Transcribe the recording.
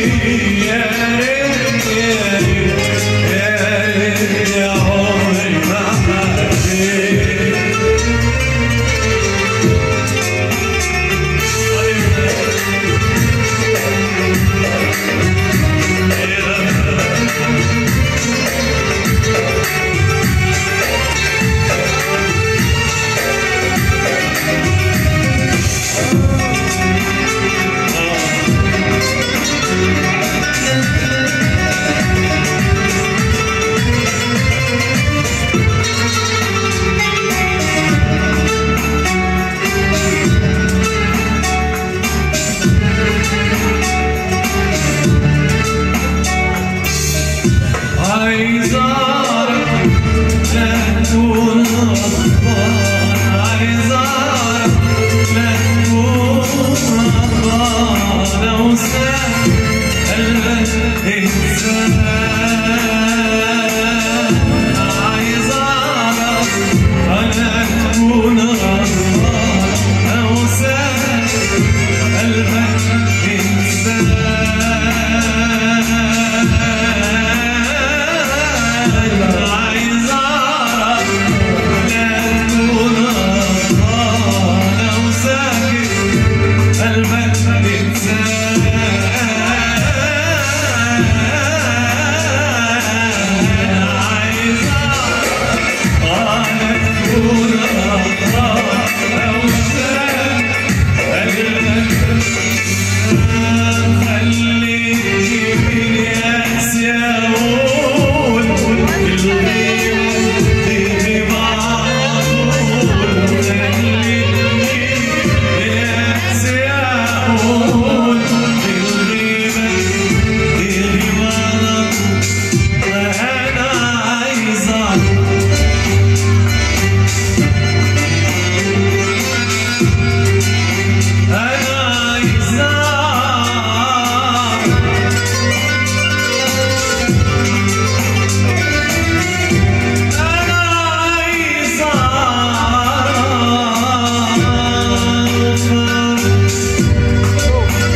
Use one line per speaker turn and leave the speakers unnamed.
me. return. Kurata